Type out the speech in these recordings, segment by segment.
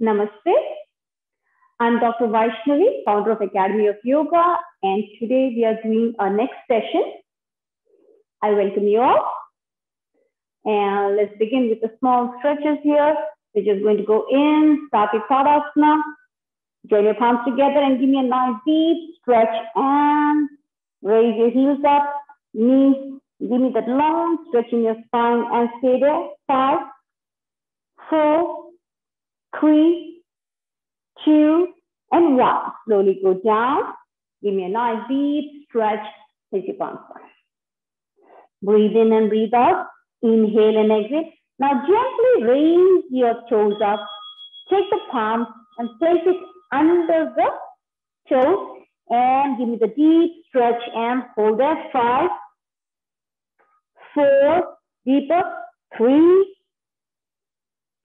Namaste. I'm Dr. Vaishnavi, founder of Academy of Yoga, and today we are doing our next session. I welcome you all. And let's begin with the small stretches here. We're just going to go in, start your Tadasana. Join your palms together and give me a nice deep stretch and raise your heels up, knees. Give me that long stretch in your spine and stay there. Five, four, three, two, and one. Slowly go down. Give me a nice deep stretch. Your palms down. Breathe in and breathe out. Inhale and exhale. Now gently raise your toes up. Take the palm and place it under the toes and give me the deep stretch and hold there. Five, four, deeper, three,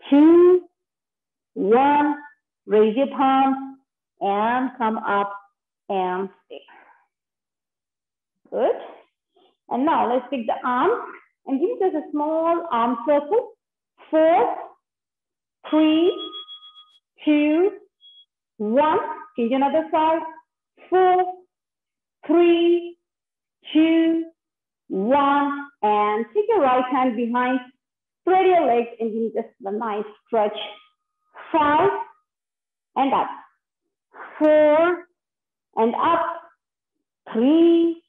two, one. Raise your palms and come up and stay. Good. And now let's take the arms and give us a small arm circle. Four, three, two, one. Change another side. Four, three, two, one. And take your right hand behind. Spread your legs and give just a nice stretch. Five and up. Four and up. Three,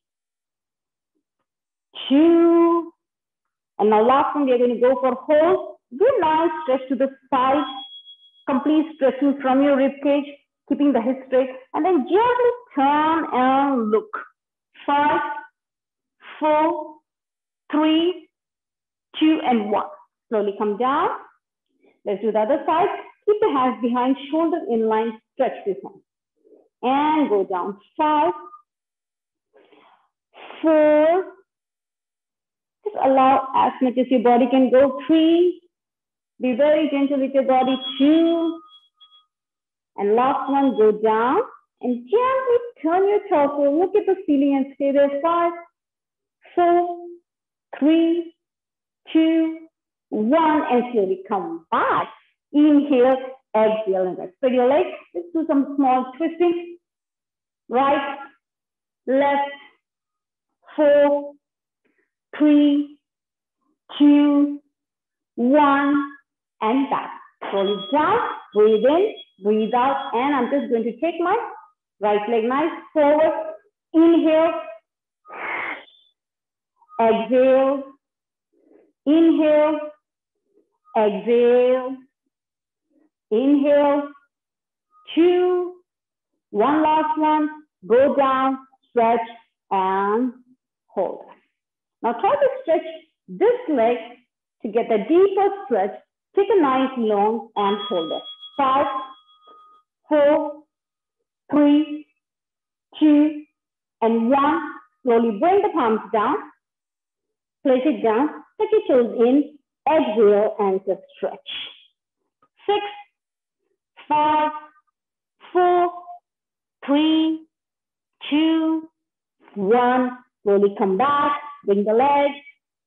two, and now last one, we are going to go for hold. Good nice stretch to the side. Complete stretching from your rib cage, keeping the hip straight. And then gently turn and look. Five, four, three, two, and one. Slowly come down. Let's do the other side. Keep the hands behind, shoulder in line, stretch this hand. And go down. Five, four, just allow as much as your body can go. Three, be very gentle with your body. Two, and last one, go down and gently turn your torso. Look at the ceiling and stay there. Five, four, three, two, one, and slowly come back. Inhale, exhale, and spread your legs. Let's do some small twisting. Right, left, four, three, two, one, and back. Slowly down, breathe in, breathe out, and I'm just going to take my right leg nice forward. Inhale, exhale, inhale, exhale, inhale, two, one last one, go down, stretch, and hold. Now try to stretch this leg to get a deeper stretch. Take a nice long and hold it. Five, four, three, two, and one. Slowly bring the palms down. Place it down. Take your toes in. Exhale and just stretch. Six, five, four, three, two, one. Slowly come back. Bring the leg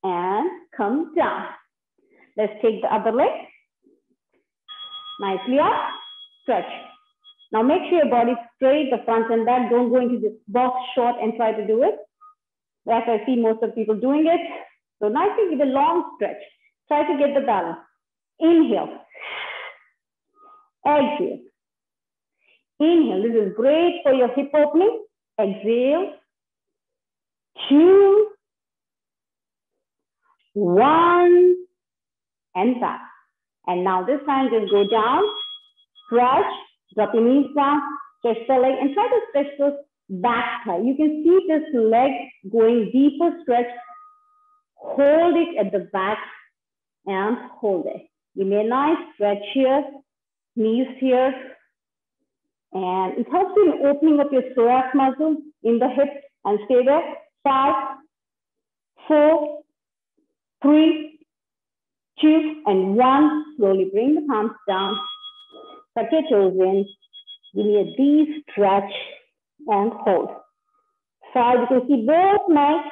and come down. Let's take the other leg. Nicely up, stretch. Now make sure your body's straight, the front and back. Don't go into this box short and try to do it. As I see most of people doing it. So nicely give a long stretch. Try to get the balance. Inhale. Exhale. Inhale. This is great for your hip opening. Exhale. Two, one, and back. And now this time just go down, stretch, drop your knees down, stretch the leg, and try to stretch those back thigh. You can see this leg going deeper stretch. Hold it at the back and hold it. Give me a nice stretch here, knees here. And it helps in opening up your psoas muscle in the hip and stay there. Five, four, three, two, and one. Slowly bring the palms down. Tuck your toes in. Give me a deep stretch and hold. Five, you can see both my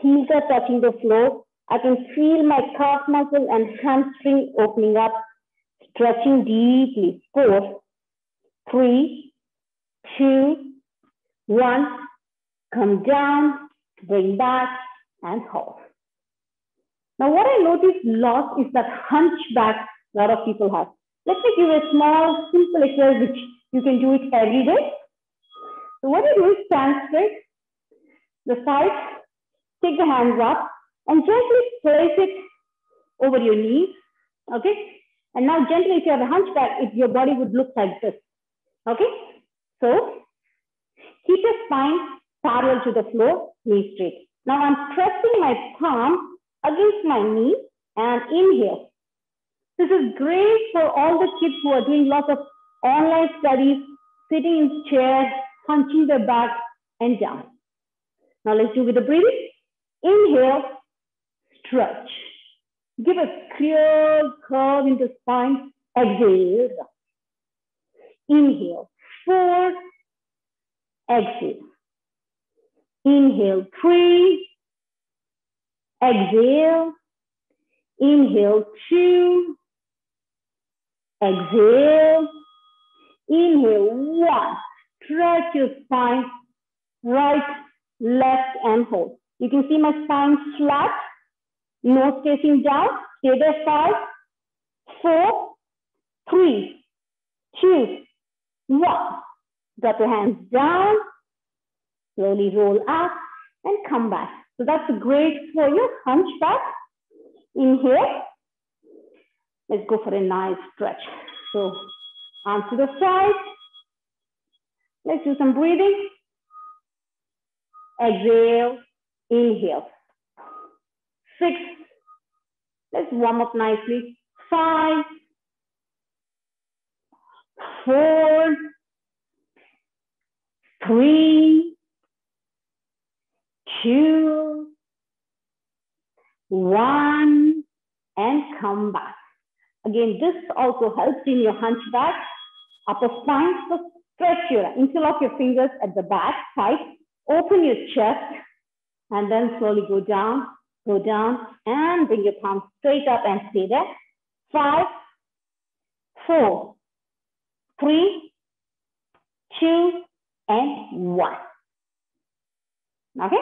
heels are touching the floor. I can feel my calf muscle and hamstring opening up. Stretching deeply. Four, three, two, one. Come down, bring back, and hold. Now, what I noticed lot is that hunchback a lot of people have. Let me give a small, simple exercise which you can do it every day. So what you do is stand straight, the side, take the hands up, and gently place it over your knees. Okay? And now gently, if you have a hunchback, if your body would look like this. Okay? So keep your spine parallel to the floor, knee straight. Now I'm pressing my palm against my knee and inhale. This is great for all the kids who are doing lots of online studies, sitting in chairs, hunching their back and down. Now let's do with the breathing. Inhale, stretch. Give a clear curve in the spine. Exhale. Inhale, four. Exhale. Inhale, three. Exhale. Inhale, two. Exhale. Inhale, one. Stretch your spine, right, left, and hold. You can see my spine flat, nose facing down. Stay there, five, four, three, two, one. Drop your hands down, slowly roll up, and come back. So that's great for your hunchback. Inhale. Let's go for a nice stretch. So arms to the side. Let's do some breathing. Exhale, inhale. Six. Let's warm up nicely. Five. Four. Three. Two. One. And come back. Again, this also helps in your hunchback, upper spine. So stretch your, interlock your fingers at the back, tight. Open your chest and then slowly go down, go down and bring your palms straight up and stay there. Five, four, three, two, and one. Okay?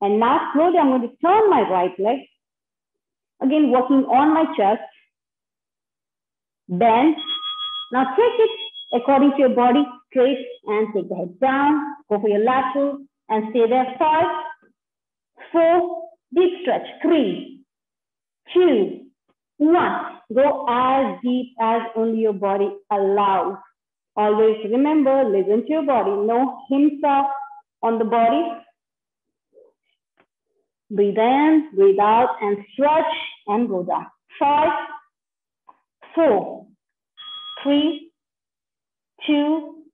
And now slowly I'm going to turn my right leg. Again, working on my chest bend. Now take it according to your body, straight and take the head down. Go for your lateral and stay there. Five, four, deep stretch. Three, two, one. Go as deep as only your body allows. Always remember, listen to your body. No himsa on the body. Breathe in, breathe out, and stretch and go down. Five, four, three, two,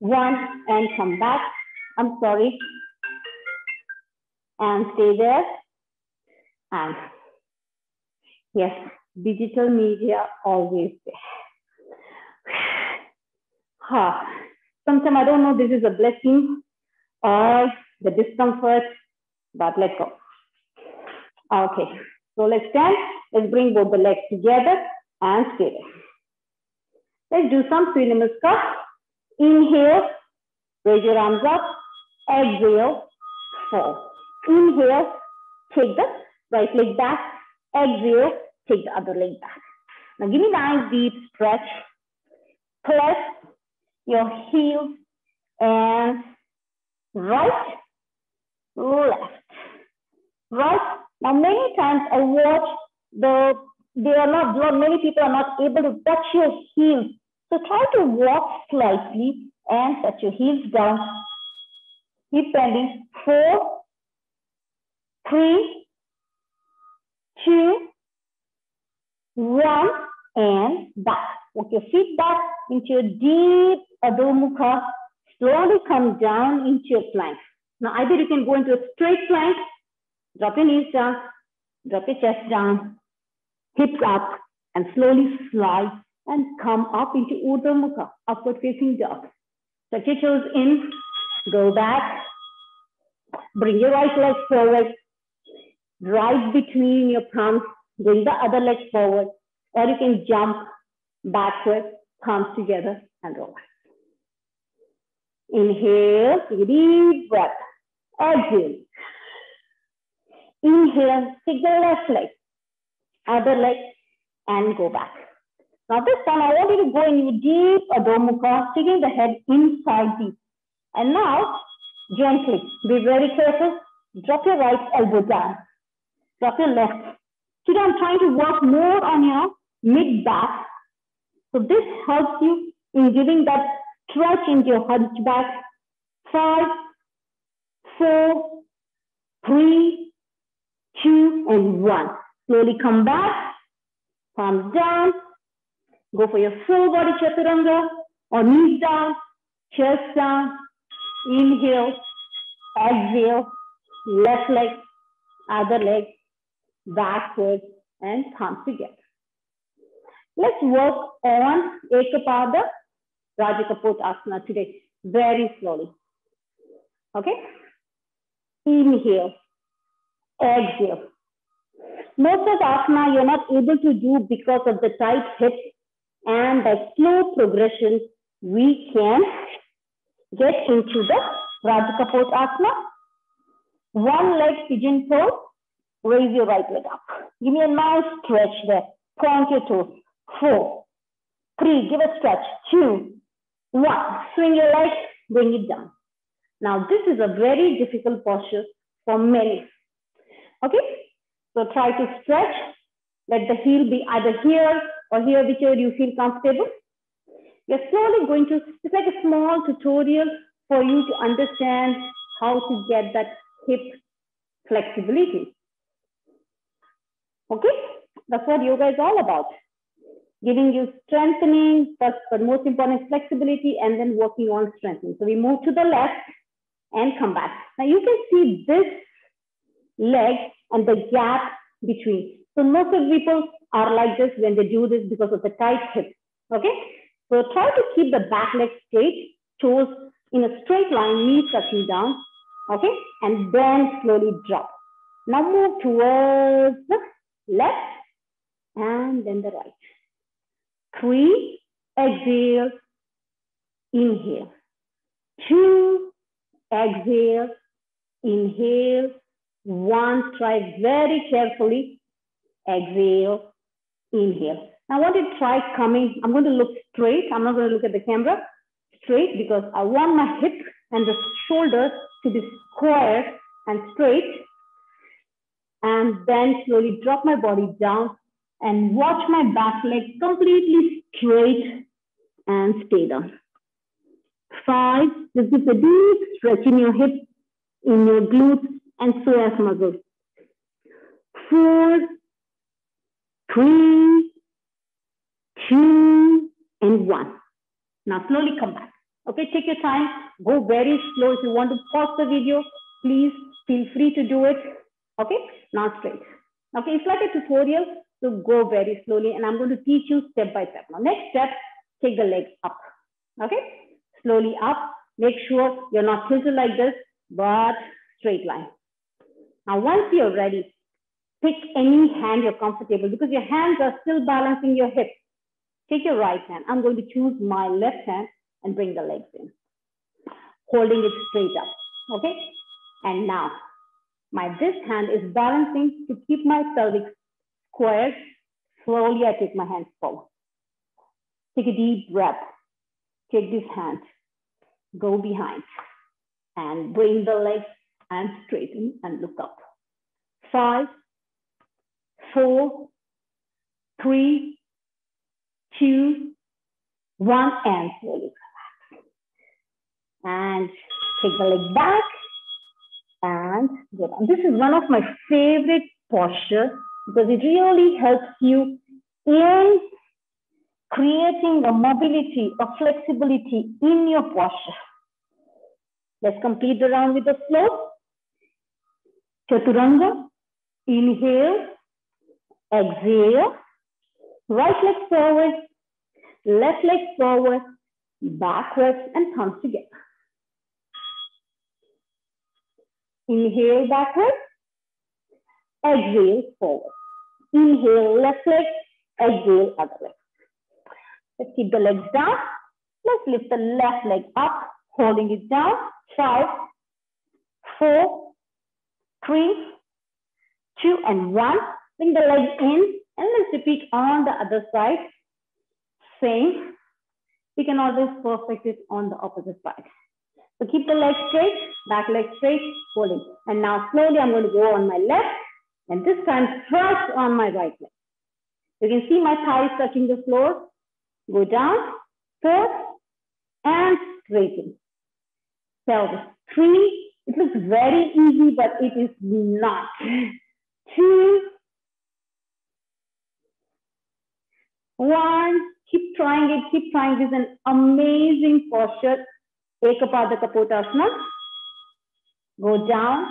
one, and come back. I'm sorry. And stay there. And yes, digital media always there. Sometimes I don't know this is a blessing or the discomfort, but let's go. Okay, so let's stand. Let's bring both the legs together and stay. Let's do some Surya Namaskar. Inhale, raise your arms up. Exhale, fall. Inhale, take the right leg back. Exhale, take the other leg back. Now give me a nice deep stretch. Press your heels and right, left, right. Now many times I watch the they are not, many people are not able to touch your heels. So try to walk slightly and touch your heels down. Keep bending. Four, three, two, one, and back. Walk your feet back into a deep Adho Mukha. Slowly come down into your plank. Now either you can go into a straight plank, drop your knees down, drop your chest down, hips up, and slowly slide and come up into Urdhva Mukha, upward facing dog. Stretch your toes in, go back, bring your right leg forward, right between your palms, bring the other leg forward, or you can jump backward, palms together, and relax. Inhale, deep breath. Exhale. Inhale, take the left leg, other leg, and go back. Now this time I want you to go in deep Adho Mukha, taking the head inside deep. And now, gently, be very careful. Drop your right elbow down. Drop your left. Today I'm trying to work more on your mid back. So this helps you in giving that stretch into your hunchback. Five, four, three, two, and one. Slowly come back, palms down. Go for your full body chaturanga or knees down, chest down. Inhale, exhale, left leg, other leg, backwards, and palms together. Let's work on Ekapada Rajakapotasana today, very slowly. Okay? Inhale, exhale. Most of asana you're not able to do because of the tight hips and by slow progression, we can get into the Rajakapotasana. One leg pigeon pose, raise your right leg up. Give me a nice stretch there. Point your toes. Four, three, give a stretch. Two, one, swing your leg, bring it down. Now, this is a very difficult posture for many. Okay, so try to stretch. Let the heel be either here or here, whichever you feel comfortable. You're slowly going to, it's like a small tutorial for you to understand how to get that hip flexibility. Okay, that's what yoga is all about. Giving you strengthening, but, but most important, flexibility, and then working on strengthening. So we move to the left and come back. Now you can see this leg and the gap between. So most of people are like this when they do this because of the tight hip. Okay, so try to keep the back leg straight, toes in a straight line, knees touching down. Okay, and then slowly drop. Now move towards the left and then the right. Three, exhale, inhale. Two, exhale, inhale. One, try very carefully. Exhale, inhale. Now I want to try coming, I'm going to look straight. I'm not going to look at the camera straight because I want my hip and the shoulders to be square and straight. And then slowly drop my body down and watch my back leg completely straight and stay down. Five, this is a deep stretch in your hip, in your glutes and psoas muscles. Four, three, two, and one. Now slowly come back. Okay, take your time. Go very slow. If you want to pause the video, please feel free to do it. Okay, now straight. Okay, it's like a tutorial, so go very slowly. And I'm going to teach you step by step. Now, next step, take the legs up. Okay, slowly up. Make sure you're not tilted like this, but straight line. Now, once you're ready, pick any hand you're comfortable because your hands are still balancing your hips. Take your right hand. I'm going to choose my left hand and bring the legs in. Holding it straight up, okay? And now, my this hand is balancing to keep my pelvic squared. Slowly, I take my hands forward. Take a deep breath. Take this hand, go behind, and bring the legs and straighten and look up. Five, four, three, two, one, and slowly relax. And take the leg back and go down. This is one of my favorite postures because it really helps you in creating a mobility, a flexibility in your posture. Let's complete the round with the flow. Chaturanga, inhale, exhale, right leg forward, left leg forward, backwards, and thumbs together. Inhale backwards, exhale forward. Inhale left leg, exhale other leg. Let's keep the legs down. Let's lift the left leg up, holding it down. Five, four, three, two, and one. Bring the leg in, and let's repeat on the other side. Same. We can always perfect it on the opposite side. So keep the leg straight, back leg straight, holding. And now slowly I'm going to go on my left, and this time thrust on my right leg. You can see my thighs touching the floor. Go down, four, and straighten. Pelvis. Three, it looks very easy, but it is not. Two, one, keep trying it, keep trying this is an amazing posture. Ekapada Kapotasana. Go down,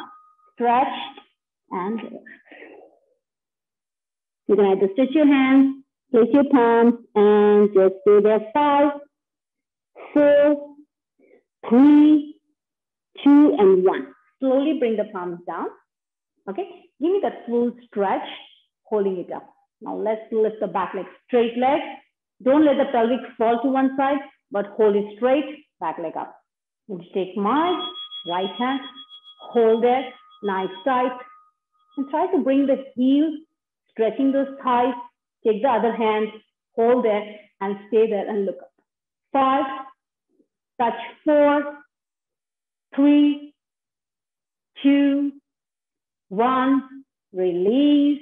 stretch, and you can either stretch your hands, place your palms, and just stay there. Five, four, three, two, and one. Slowly bring the palms down. Okay, give me that full stretch, holding it up. Now let's lift the back leg, straight leg. Don't let the pelvic fall to one side, but hold it straight, back leg up. Take my right hand, hold it, nice tight, and try to bring the heel, stretching those thighs. Take the other hand, hold there, and stay there and look up. Five, touch four, three, two, one, release.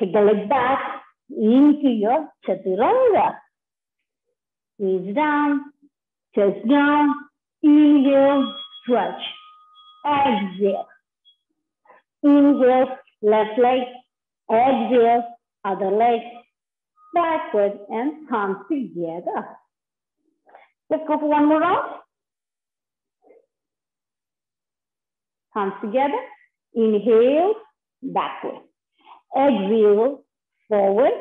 Take the leg back into your chaturanga. Knees down, chest down, inhale, stretch. Exhale. Inhale, left leg. Exhale, other leg. Backward and palms together. Let's go for one more round. Palms together. Inhale, backward. Exhale, forward.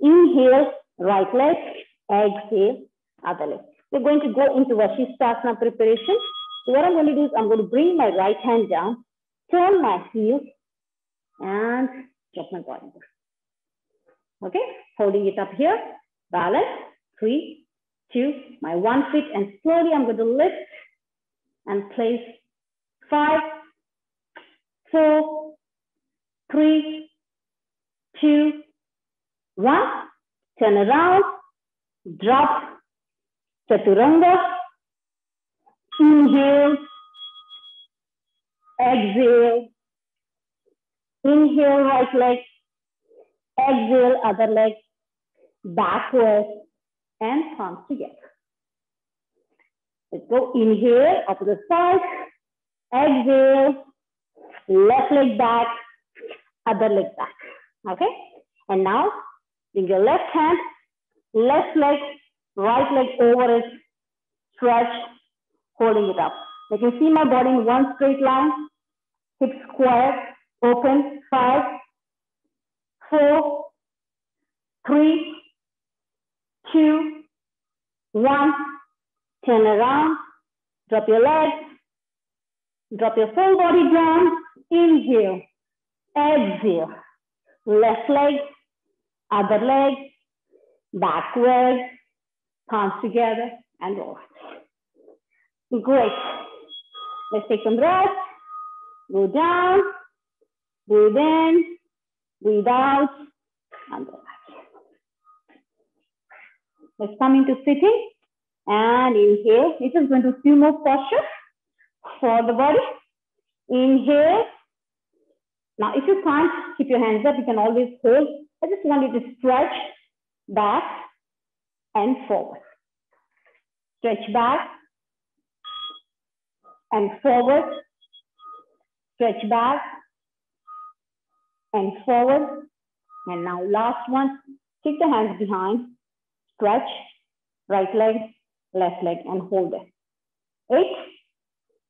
Inhale, right leg. Exhale, other leg. We're going to go into Vashisthasana preparation. So what I'm going to do is I'm going to bring my right hand down, turn my heel, and drop my body. Okay, holding it up here, balance, three, two, my one foot, and slowly I'm going to lift and place five, four, three, two, one. Turn around, drop, chaturanga. Inhale, exhale. Inhale, right leg. Exhale, other leg. Backward and palms together. Let's go. Inhale, opposite side. Exhale, left leg back, other leg back. Okay? And now, bring your left hand, left leg, right leg over it, stretch, holding it up. You can see my body in one straight line, hips square, open, five, four, three, two, one. Turn around, drop your legs, drop your full body down, inhale, exhale, left leg, other leg, backward, palms together, and roll. Great. Let's take some breath. Go down, breathe in, breathe out, and relax. Let's come into sitting and inhale. This is going to few more postures for the body. Inhale. Now, if you can't keep your hands up, you can always hold. I just want you to stretch back and forward. Stretch back and forward. Stretch back and forward. And now last one, take the hands behind. Stretch, right leg, left leg, and hold it. Eight,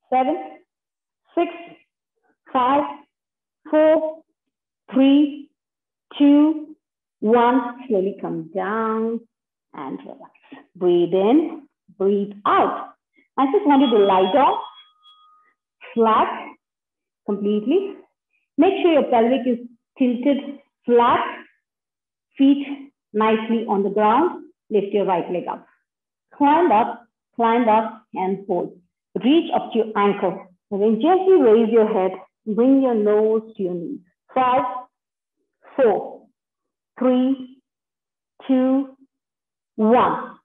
seven, six, five, four, three, two, one. Slowly come down and relax. Breathe in, breathe out. I just want you to lie down, flat, completely. Make sure your pelvic is tilted flat, feet nicely on the ground. Lift your right leg up. Climb up, climb up and hold. Reach up to your ankle. And then gently raise your head. Bring your nose to your knees. Five, four, three, two, one.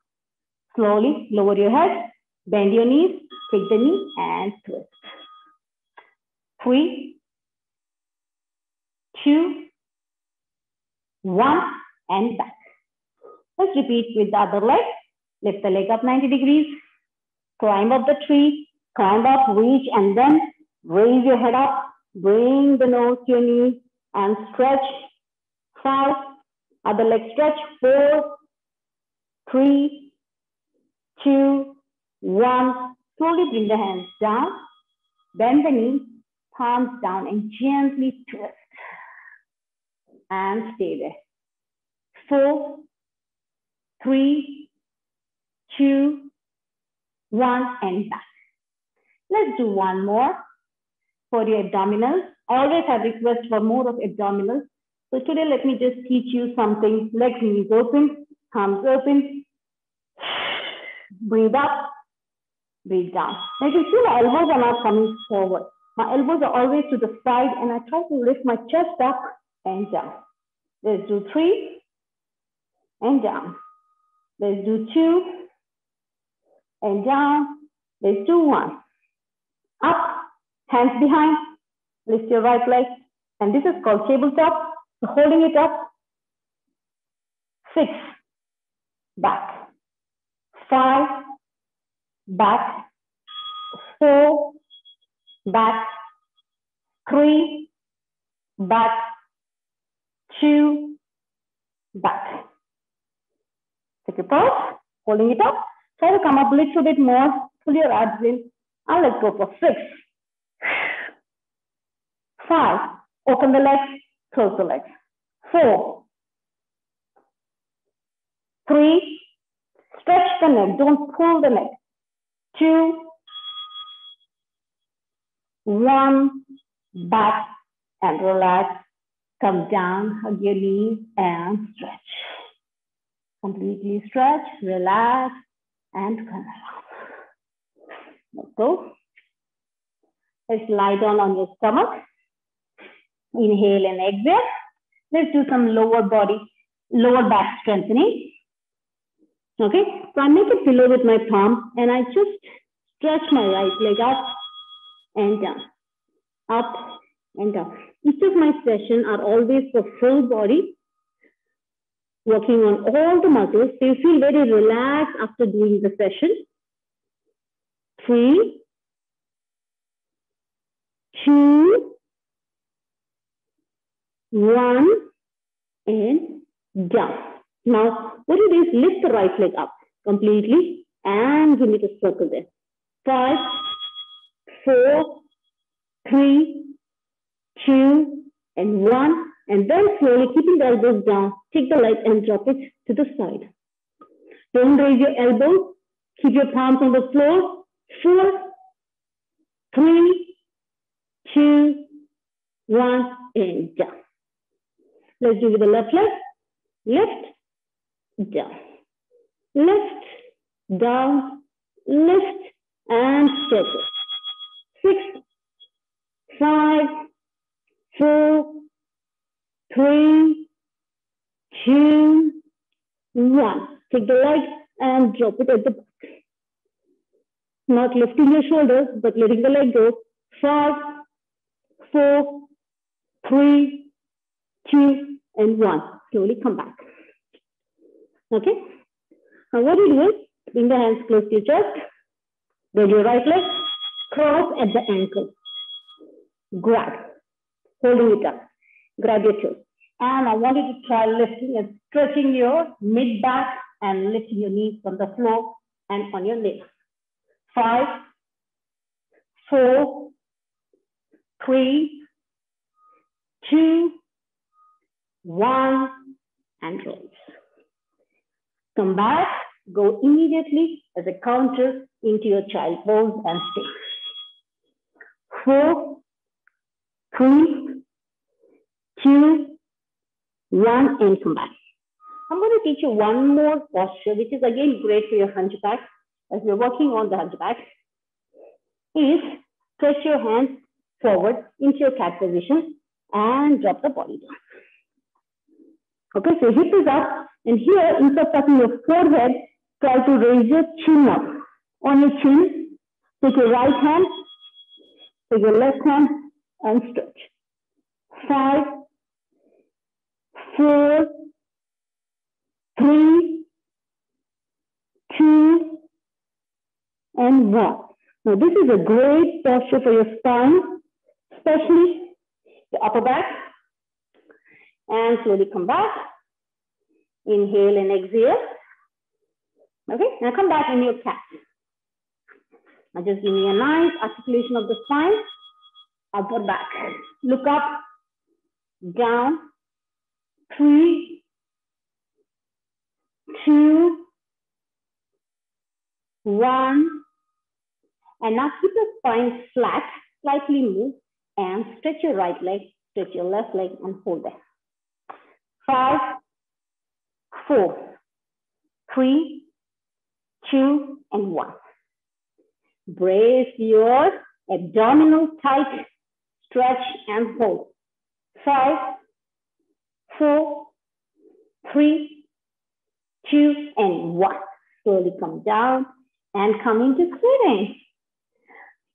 Slowly lower your head, bend your knees, take the knee and twist. Three, two, one, and back. Let's repeat with the other leg. Lift the leg up 90 degrees, climb up the tree, climb up, reach, and then raise your head up, bring the nose to your knee, and stretch. Five, other leg stretch. Four, three, two, one. Slowly bring the hands down, bend the knee, palms down, and gently twist. And stay there. Four, three, two, one, and back. Let's do one more for your abdominals. Always have request for more of abdominals. So today, let me just teach you something. Legs, knees open, palms open. Breathe up, breathe down. Now you can see my elbows are not coming forward. My elbows are always to the side and I try to lift my chest up and down. Let's do three and down. Let's do two and down. Let's do one. Up, hands behind, lift your right leg. And this is called tabletop. So holding it up, six, back, five, back, four, back, three, back, two, back. Take a pause, holding it up. Try to come up a little bit more, pull your abs in, and let's go for six. Five, open the legs, close the legs. Four, three, stretch the neck, don't pull the neck. Two, one, back and relax. Come down, hug your knees and stretch. Completely stretch, relax, and come around. Let's go. Let's lie down on your stomach. Inhale and exhale. Let's do some lower body, lower back strengthening. Okay, so I make a pillow with my palm and I just stretch my right leg up and down, up and down. Each of my sessions are always for full body, working on all the muscles. So you feel very relaxed after doing the session. Three, two, one, and down. Now, what you do is lift the right leg up completely and give it a circle there. Five, four, three, two, and one. And then slowly keeping the elbows down, take the leg and drop it to the side. Don't raise your elbows. Keep your palms on the floor. Four, three, two, one, and down. Let's do with the left leg. Lift, down. Lift, down, lift, and circle. Six, five, four, three, two, one. Take the leg and drop it at the back. Not lifting your shoulders, but letting the leg go. Five, four, three, two, and one. Slowly come back. Okay? Now what you do is bring the hands close to your chest. Bend your right leg, cross at the ankle. Grab, holding it up. Grab your toes. And I want you to try lifting and stretching your mid back and lifting your knees from the floor and on your legs. Five, four, three, two, one, and release. Come back, go immediately as a counter into your child pose and stay. Four, three, two, one, and come back. I'm going to teach you one more posture, which is again great for your hunchback, as we're working on the hunchback, is stretch your hands forward into your cat position and drop the body down. Okay, so hip is up, and here, instead of touching your forehead, try to raise your chin up. On your chin, take your right hand, take your left hand, and stretch. Five, four, three, two, and one. Now, this is a great posture for your spine, especially the upper back and slowly come back. Inhale and exhale. Okay, now come back in your cat. Now just give me a nice articulation of the spine, upper back. Look up, down, three, two, one, and now keep the spine flat, slightly move, and stretch your right leg, stretch your left leg, and hold there five, four, three, two, and one. Brace your abdominal tight, stretch and hold. Five, four, three, two, and one. Slowly come down and come into sitting.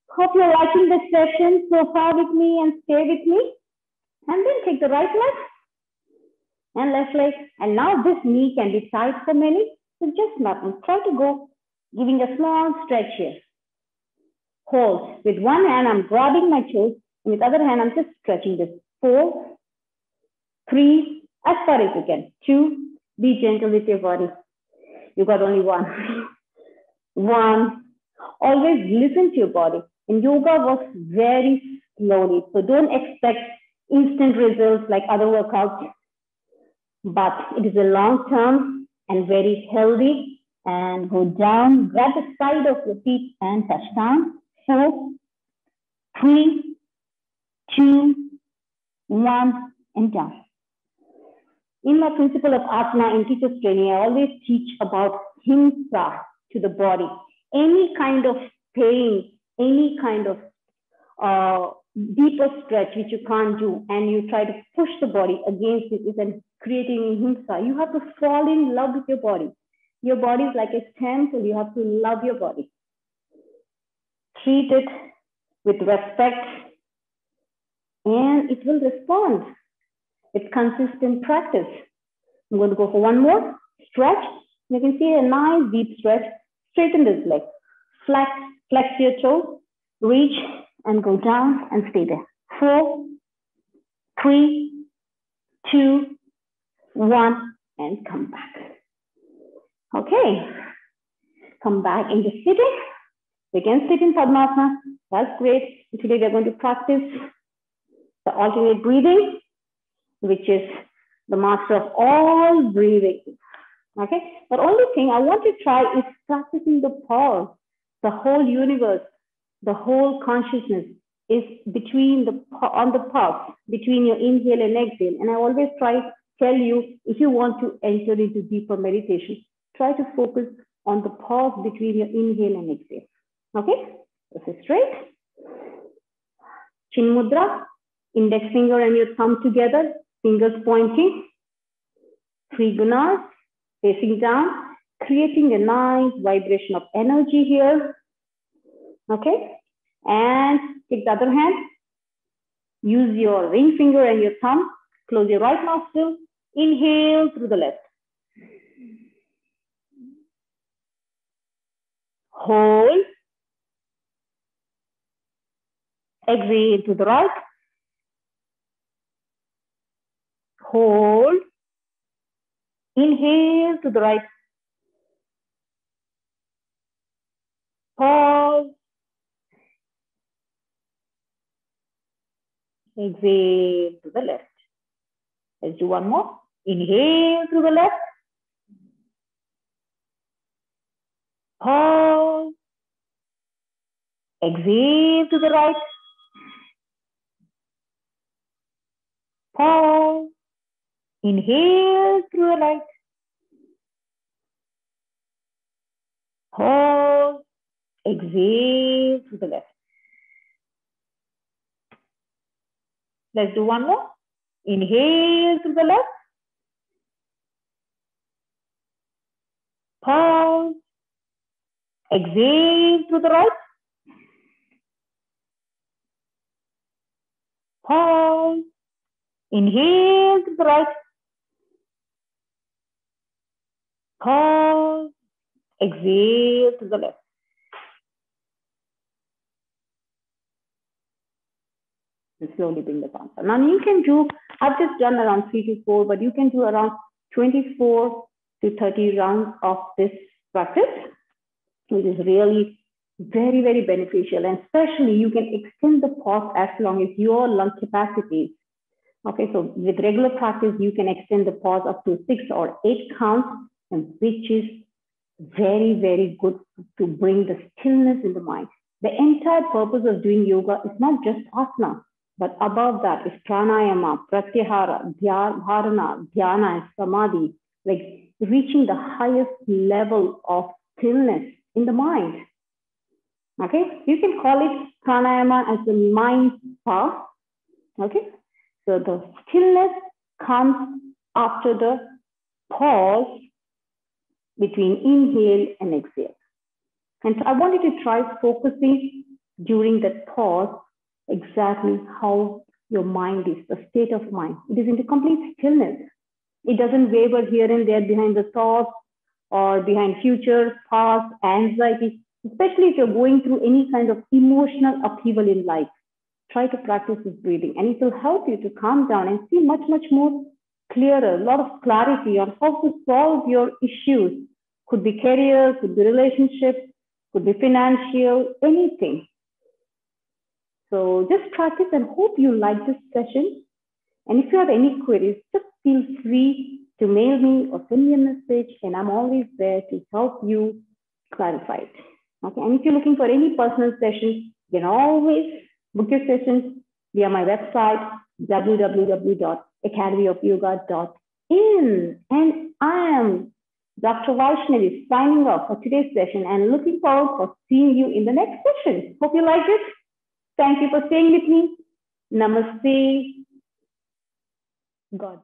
Hope you're liking this session so far with me and stay with me. And then take the right leg and left leg. And now this knee can be tight for many. So just nothing. Try to go, giving a small stretch here. Hold. With one hand, I'm grabbing my toes. And with other hand, I'm just stretching this. Four, three, as far as you can. Two, be gentle with your body. You got only one. one. Always listen to your body. And yoga works very slowly. So don't expect instant results like other workouts but it is a long term and very healthy. And go down, grab the side of your feet and touch down. Four, three, two, one, and down. In my principle of asana in teacher's training, I always teach about himsa to the body. Any kind of pain, any kind of uh, deeper stretch which you can't do and you try to push the body against it is creating himsa. You have to fall in love with your body. Your body is like a temple. You have to love your body. Treat it with respect and it will respond. It's consistent practice. I'm going to go for one more stretch. You can see a nice deep stretch. Straighten this leg. Flex, flex your toes. Reach and go down and stay there. Four, three, two, one, and come back. Okay, come back into sitting. We can sit in Padmasana. That's great. Today we're going to practice the alternate breathing, which is the master of all breathing. Okay, but only thing I want to try is practicing the pause, the whole universe, the whole consciousness is between the on the pulse between your inhale and exhale. And I always try to tell you if you want to enter into deeper meditation, try to focus on the pause between your inhale and exhale. Okay, this is straight. Chin mudra, index finger and your thumb together, fingers pointing. Three gunas facing down, creating a nice vibration of energy here. Okay, and take the other hand. Use your ring finger and your thumb. Close your right nostril. Inhale through the left. Hold. Exhale to the right. Hold. Inhale to the right. Pause. Exhale to the left. Let's do one more. Inhale to the left. Hold. Exhale to the right. Pause. Inhale through the right. Hold. Exhale to the left. Let's do one more. Inhale to the left. Pause. Exhale to the right. Pause. Inhale to the right. Pause. Exhale to the left. And slowly bring the palms Now you can do, I've just done around three to four, but you can do around 24 to 30 rounds of this practice, which is really very, very beneficial. And especially you can extend the pause as long as your lung capacity. Okay, so with regular practice, you can extend the pause up to six or eight counts, and which is very, very good to bring the stillness in the mind. The entire purpose of doing yoga is not just asana, but above that is pranayama, pratyahara, dhyana, and samadhi, like reaching the highest level of stillness in the mind. Okay, you can call it pranayama as the mind path. Okay, so the stillness comes after the pause between inhale and exhale. And so I wanted to try focusing during that pause exactly how your mind is, the state of mind. It is in the complete stillness. It doesn't waver here and there behind the thoughts or behind future, past, anxiety, especially if you're going through any kind of emotional upheaval in life. Try to practice this breathing and it will help you to calm down and see much, much more clearer, a lot of clarity on how to solve your issues. Could be career, could be relationships, could be financial, anything. So just practice and hope you like this session. And if you have any queries, just feel free to mail me or send me a message and I'm always there to help you clarify it. Okay, and if you're looking for any personal sessions, you can always book your sessions via my website, www.academyofyoga.in. And I am Dr. Vaishnavi signing off for today's session and looking forward for seeing you in the next session. Hope you like it. Thank you for staying with me. Namaste. God.